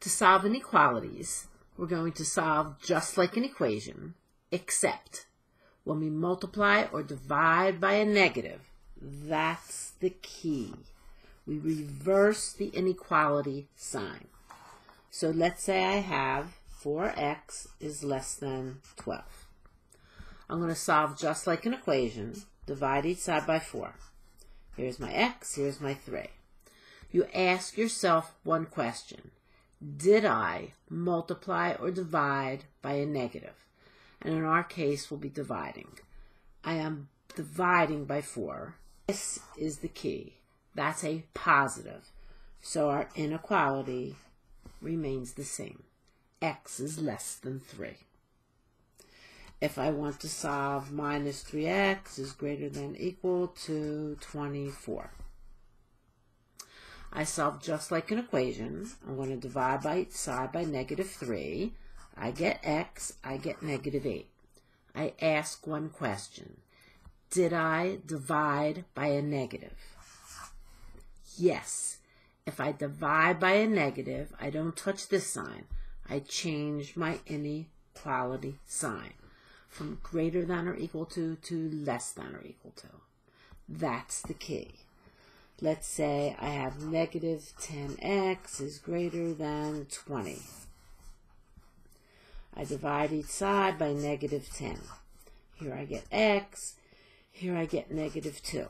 To solve inequalities, we're going to solve just like an equation, except when we multiply or divide by a negative, that's the key. We reverse the inequality sign. So let's say I have 4x is less than 12. I'm going to solve just like an equation. Divide each side by 4. Here's my x, here's my 3. You ask yourself one question. Did I multiply or divide by a negative? And in our case, we'll be dividing. I am dividing by 4. This is the key. That's a positive. So our inequality remains the same. x is less than 3. If I want to solve minus 3x is greater than equal to 24. I solve just like an equation. I'm going to divide by each side by negative 3. I get x, I get negative 8. I ask one question. Did I divide by a negative? Yes. If I divide by a negative, I don't touch this sign. I change my inequality sign from greater than or equal to to less than or equal to. That's the key. Let's say I have negative 10x is greater than 20. I divide each side by negative 10. Here I get x, here I get negative 2.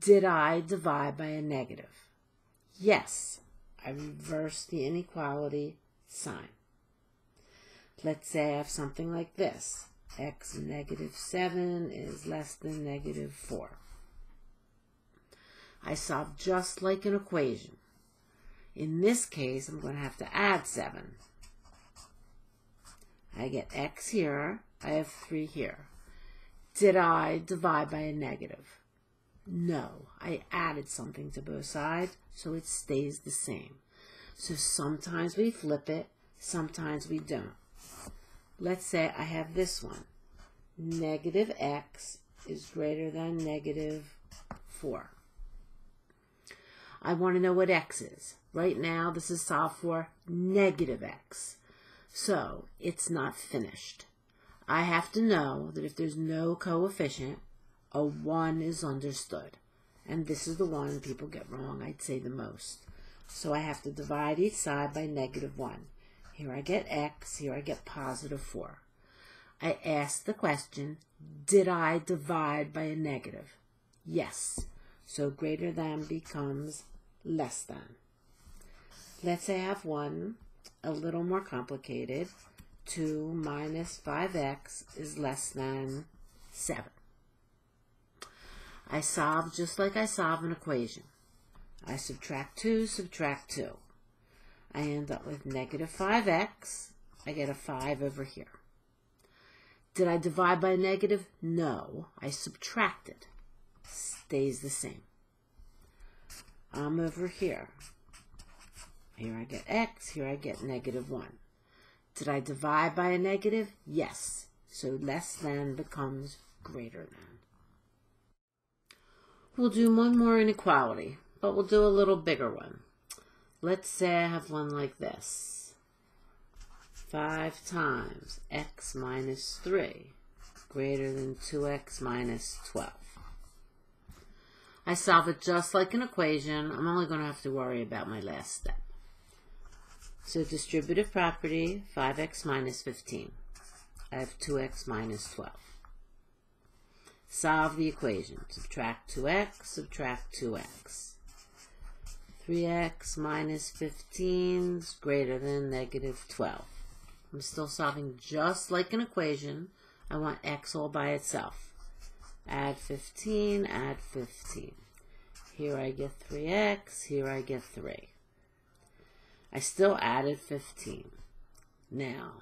Did I divide by a negative? Yes, I reverse the inequality sign. Let's say I have something like this. x negative 7 is less than negative 4. I solve just like an equation. In this case, I'm going to have to add 7. I get x here, I have 3 here. Did I divide by a negative? No, I added something to both sides, so it stays the same. So sometimes we flip it, sometimes we don't. Let's say I have this one. Negative x is greater than negative 4. I want to know what x is. Right now, this is solved for negative x. So, it's not finished. I have to know that if there's no coefficient, a 1 is understood. And this is the one people get wrong, I'd say the most. So I have to divide each side by negative 1. Here I get x, here I get positive 4. I ask the question, did I divide by a negative? Yes. So greater than becomes less than. Let's say I have one a little more complicated. 2 minus 5x is less than 7. I solve just like I solve an equation. I subtract 2, subtract 2. I end up with negative 5x. I get a 5 over here. Did I divide by negative? No. I subtracted. Stays the same. I'm over here. Here I get x, here I get negative 1. Did I divide by a negative? Yes. So less than becomes greater than. We'll do one more inequality, but we'll do a little bigger one. Let's say I have one like this. 5 times x minus 3 greater than 2x minus 12. I solve it just like an equation. I'm only going to have to worry about my last step. So distributive property, 5x minus 15. I have 2x minus 12. Solve the equation. Subtract 2x, subtract 2x. 3x minus 15 is greater than negative 12. I'm still solving just like an equation. I want x all by itself. Add 15, add 15. Here I get 3x, here I get 3. I still added 15. Now,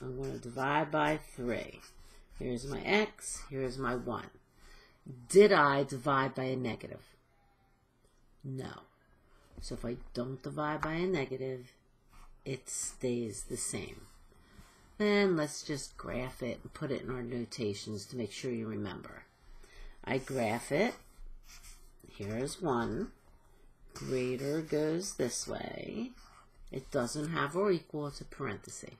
I'm going to divide by 3. Here's my x, here's my 1. Did I divide by a negative? No. So if I don't divide by a negative, it stays the same. Then let's just graph it and put it in our notations to make sure you remember. I graph it. Here's 1. Greater goes this way. It doesn't have or equal, a parenthesis.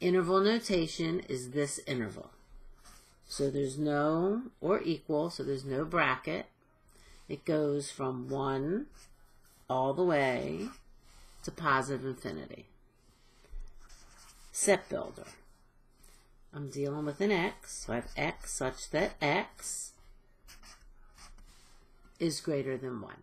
Interval notation is this interval. So there's no or equal, so there's no bracket. It goes from 1 all the way to positive infinity. Set builder. I'm dealing with an x, so I have x such that x is greater than 1.